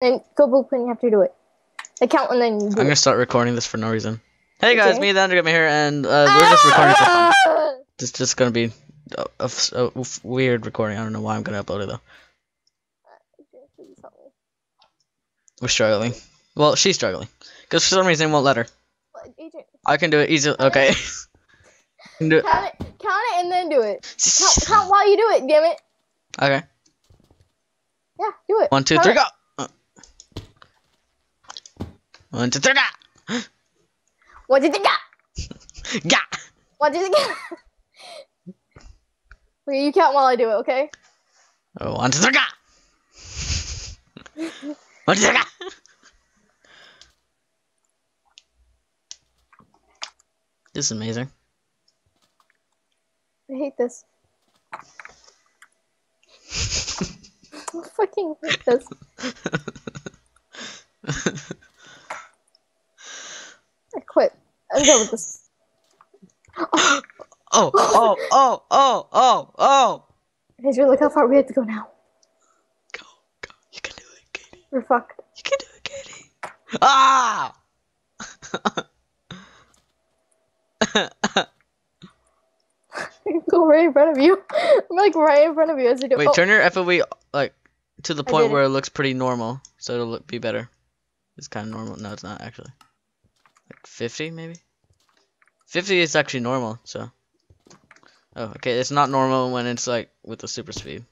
And go and you have to do it. I count and then I'm gonna start recording this for no reason. Hey guys, Okay. me the Ender Gamer here, and uh, we're just recording for fun. Ah! It's just gonna be a weird recording. I don't know why I'm gonna upload it though. Please help me. We're struggling. Well, she's struggling because for some reason it won't let her. I can do it easily. Okay. do it. Count it, count it, and then do it. Count, count while you do it. Damn it. Okay. Yeah, do it. One, two, Count three, it. go. One, two, three, go. What did you get? Yeah. What did you get? okay, you count while I do it. Okay. Oh, one, two, three, go. One, two, three, go. This is amazing. I hate this. I fucking hate this. Quit. I'm done with this. oh, oh, oh, oh, oh, oh. Adrian, look how far we have to go now. Go, go. You can do it, Katie. We're fucked. You can do it, Katie. Ah! go right in front of you. I'm like right in front of you as you do. Wait, oh, turn your FOV like to the point where it looks pretty normal, so it'll look, be better. It's kind of normal. No, it's not actually. Like 50 maybe. 50 is actually normal. So. Oh, okay. It's not normal when it's like with the super speed.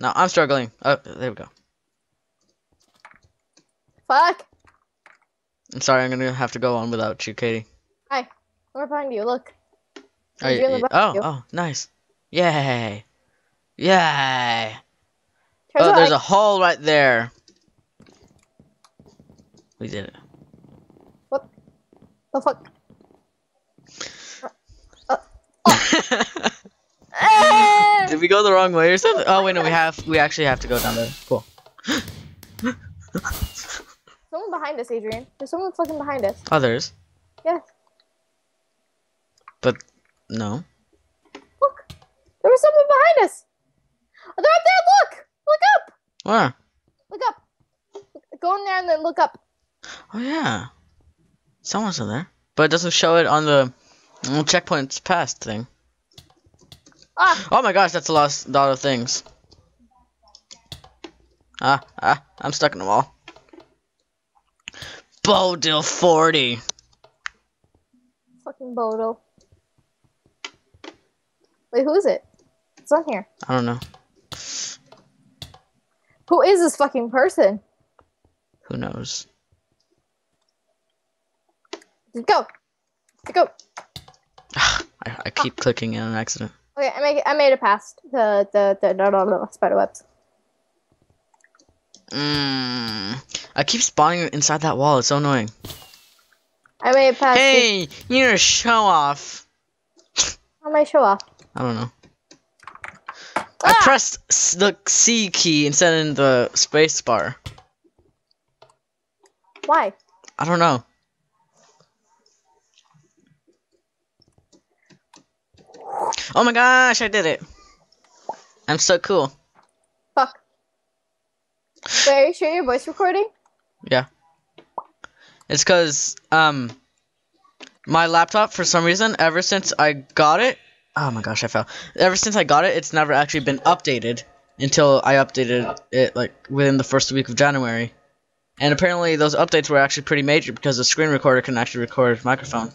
Now I'm struggling. Oh, there we go. fuck. I'm sorry. I'm gonna have to go on without you, Katie. Hi. I'm behind you. Look. Oh, You're in the y- back of oh, you. oh, nice. Yay. Yay. Turns Oh, there's I- a hole right there. We did it. What the fuck? Uh, uh, ah! did we go the wrong way or something? Oh wait, no, we have. We actually have to go down there. Cool. Someone behind us, Adrian. There's someone fucking behind us. Oh, Others, Yes. but no. Look. There was someone behind us. Oh, they're up there. Look. Look up. Where? Look up. Go in there and then look up. Oh yeah. Someone's in there, but it doesn't show it on the mm, checkpoints past thing. Ah. Oh my gosh, that's a lot, lot of things. Ah, ah, I'm stuck in the wall. Bodil 40. Fucking Bodo. Wait, who is it? It's on here. I don't know. Who is this fucking person? Who knows? Go. Go. I, I keep clicking in an accident. Okay, I make I made it past the the the, the, the, the spider webs. Mm, I keep spawning inside that wall. It's so annoying. I made it past. Hey, you're a show off. How am I show off? I don't know. I Ah! pressed the C key instead of the space bar. Why? I don't know. Oh my gosh, I did it. I'm so cool. Fuck. Wait, are you sure your voice recording? Yeah. It's cuz um my laptop for some reason ever since I got it, oh my gosh, I fell. Ever since I got it, it's never actually been updated until I updated it like within the first week of January. And apparently those updates were actually pretty major because the screen recorder can actually record microphone.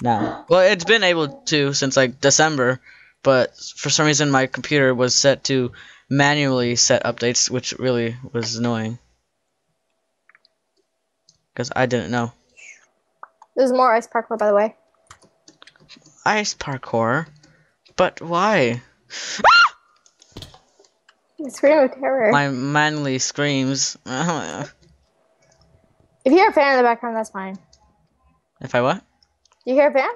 Now. Well, it's been able to since like December, but for some reason my computer was set to manually set updates, which really was annoying. Because I didn't know. There's more ice parkour, by the way. Ice parkour? But why? Scream of terror. My manly screams. if you hear a fan in the background, that's fine. If I what? You hear a fan?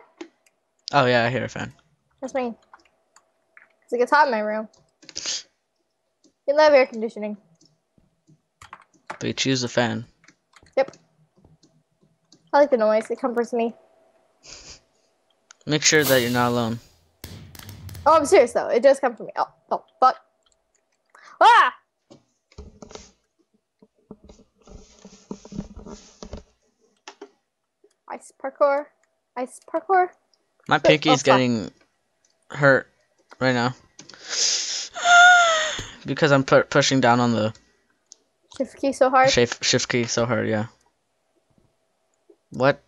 Oh yeah, I hear a fan. That's me. Cause it gets hot in my room. You love air conditioning. But you choose a fan. Yep. I like the noise. It comforts me. Make sure that you're not alone. Oh, I'm serious though. It does come from me. Oh, oh, fuck. Ah! Ice parkour. Ice parkour. My pinky is getting hurt right now. because I'm pu- pushing down on the Shift key so hard. shift, shift key so hard, yeah. What?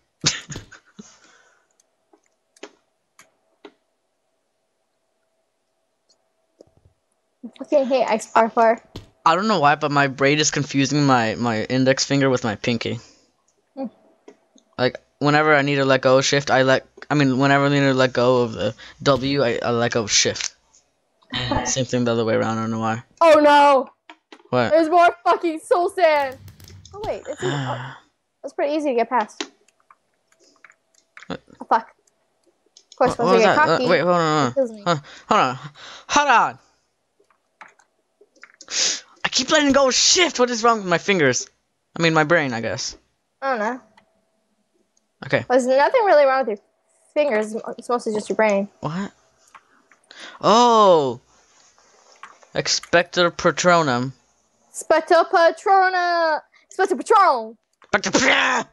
I hey, hate ice parkour. I don't know why, but my braid is confusing my, my index finger with my pinky. Hmm. Like, whenever I need to let go of shift, I let, I mean, whenever I need to let go of the W, I, I let go of shift. Same thing the other way around, I don't know why. Oh no! What? There's more fucking soul sand. Oh wait, it's. Oh, that's pretty easy to get past. What? Oh, fuck. Of course, What once was I get? Uh, cocky, wait, hold on, it kills me. hold on. Hold on. Hold on. Keep letting go shift. What is wrong with my fingers? I mean, my brain, I guess. I don't know. Okay. There's nothing really wrong with your fingers. It's mostly just your brain. What? Oh. Expecto Patronum. Spectre Patrona! Spectre Patron! Spector-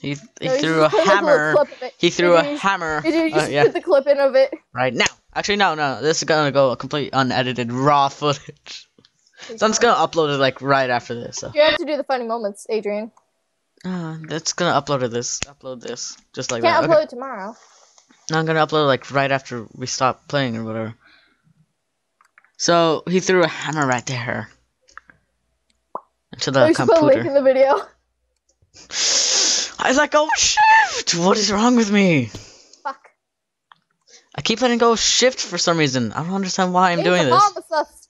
He, he No, threw a just put, like, little hammer. clip of it. He threw a hammer. You, you Uh, just yeah. put the clip in of it. Right now. Actually, no, no. This is gonna go a complete unedited raw footage. So I'm just gonna upload it like right after this. So. You have to do the funny moments, Adrian. Uh, that's gonna upload it this. Upload this. Just like Can't that. upload Okay. it tomorrow. No, I'm gonna upload it like right after we stop playing or whatever. So he threw a hammer right there. Into the we should put a link in the video. I was like, oh shift! What is wrong with me? I keep letting go of shift for some reason. I don't understand why I'm It's doing this.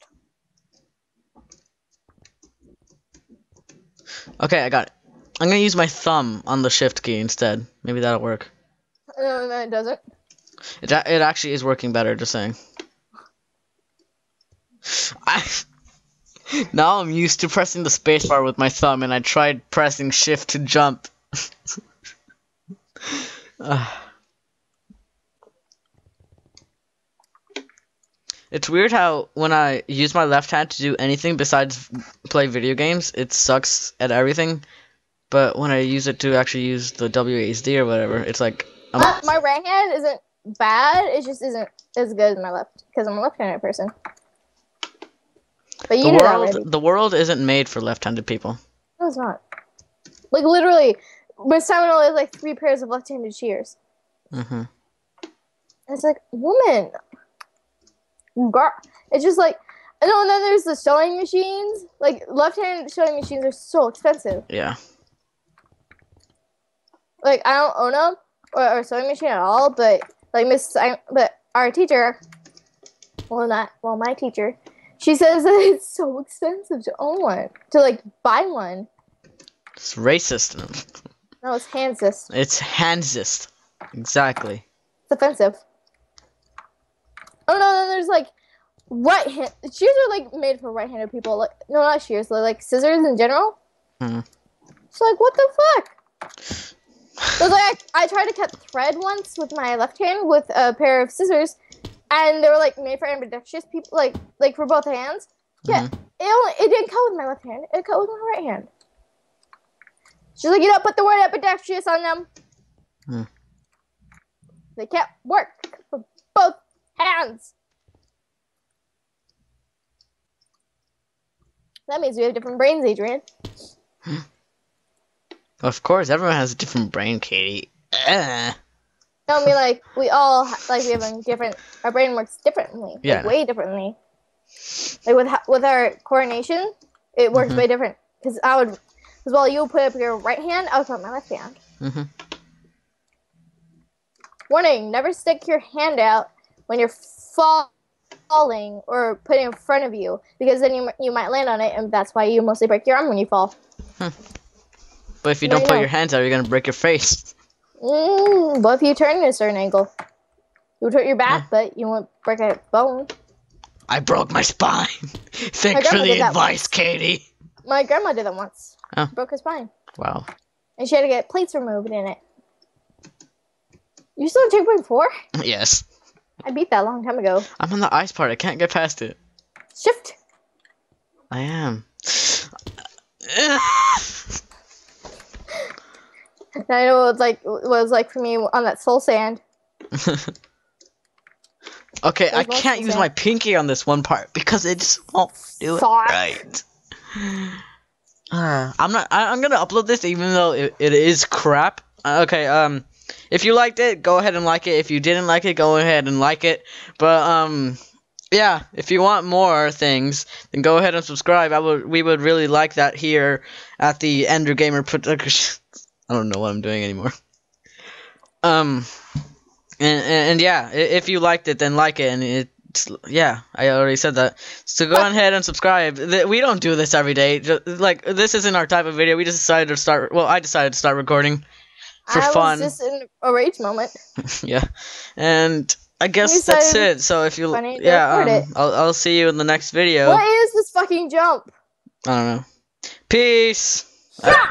Okay, I got it. I'm gonna use my thumb on the shift key instead. Maybe that'll work. No, no, it doesn't. It, it actually is working better, just saying. I, now I'm used to pressing the spacebar with my thumb, and I tried pressing shift to jump. Ugh. Ah. It's weird how when I use my left hand to do anything besides play video games, it sucks at everything. But when I use it to actually use the WASD or whatever, it's like I'm Uh, my right hand isn't bad. It just isn't as good as my left because I'm a left-handed person. But you the already. world. The world isn't made for left-handed people. No, it's not. Like literally, Miss Simon only has like three pairs of left-handed shears. hmm And it's like, woman, girl. It's just like, I know. And then there's the sewing machines. Like left-handed sewing machines are so expensive. Yeah. Like I don't own them or, or sewing machine at all. But like Miss, Si- but our teacher, well not, well my teacher, she says that it's so expensive to own one, to like buy one. It's racist. No, it's handsist. It's handsist. Exactly. It's offensive. Oh no, then there's like right hand shears are like made for right-handed people. Like no, not shears, they're like scissors in general. Hmm. It's like what the fuck? So like I, I tried to cut thread once with my left hand with a pair of scissors, and they were like made for ambidextrous people, like like for both hands. Yeah, Mhm. it only it didn't cut with my left hand. It cut with my right hand. She's like, you don't put the word ambidextrous on them. Hmm. They can't work for hands. That means we have different brains, Adrian. Of course, everyone has a different brain, Katie. Ugh. No, I mean like we all like we have a different. Our brain works differently, like, Yeah. way differently. Like with with our coordination, it works Mhm. way different. Because I would, because while you put up your right hand, I would put my left hand. Mm -hmm. Warning: Never stick your hand out when you're fall- falling or put it in front of you, because then you you might land on it, and that's why you mostly break your arm when you fall. But if you don't put know. your hands out, you're gonna break your face. Mm, but if you turn at a certain angle, you would hurt your back, but you won't break a bone. I broke my spine. Thanks for the advice. Katie. My grandma did that once. Oh. Broke her spine. Wow. And she had to get plates removed in it. You still on checkpoint four? yes. I beat that a long time ago. I'm on the ice part. I can't get past it. Shift. I am. I know what it's like what it was like for me on that soul sand. okay, I can't use say. my pinky on this one part because it just won't do it Fuck. right. Uh, I'm not. I, I'm gonna upload this even though it, it is crap. Uh, okay. Um, if you liked it, go ahead and like it. If you didn't like it, go ahead and like it. But um, yeah. If you want more things, then go ahead and subscribe. I would. We would really like that here at the Ender Gamer Production. I don't know what I'm doing anymore. Um, and, and, and yeah, if you liked it, then like it, and it's yeah, I already said that. So go ahead and subscribe. We don't do this every day. Like this isn't our type of video. We just decided to start. Well, I decided to start recording for I fun. was just in a rage moment. yeah, and I guess that's it. So if you yeah, um. I'll I'll see you in the next video. What is this fucking jump? I don't know. Peace. Yeah.